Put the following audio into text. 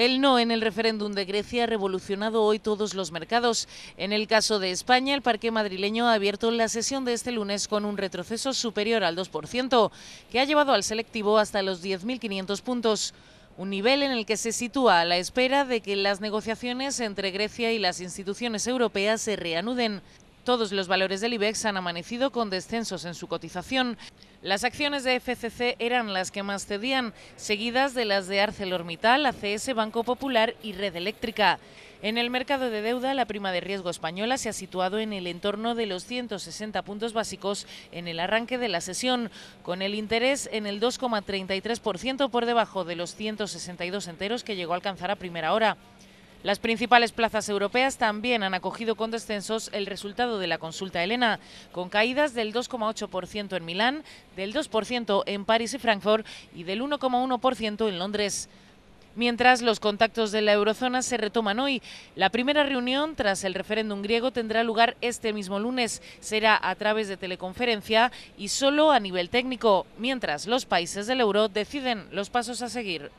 El no en el referéndum de Grecia ha revolucionado hoy todos los mercados. En el caso de España, el parque madrileño ha abierto la sesión de este lunes con un retroceso superior al 2%, que ha llevado al selectivo hasta los 10.500 puntos un nivel en el que se sitúa a la espera de que las negociaciones entre Grecia y las instituciones europeas se reanuden. Todos los valores del IBEX han amanecido con descensos en su cotización. Las acciones de FCC eran las que más cedían, seguidas de las de ArcelorMittal, ACS, Banco Popular y Red Eléctrica. En el mercado de deuda, la prima de riesgo española se ha situado en el entorno de los 160 puntos básicos en el arranque de la sesión, con el interés en el 2,33% por debajo de los 162 enteros que llegó a alcanzar a primera hora. Las principales plazas europeas también han acogido con descensos el resultado de la consulta Elena, con caídas del 2,8% en Milán, del 2% en París y Frankfurt y del 1,1% en Londres. Mientras los contactos de la eurozona se retoman hoy, la primera reunión tras el referéndum griego tendrá lugar este mismo lunes. Será a través de teleconferencia y solo a nivel técnico, mientras los países del euro deciden los pasos a seguir.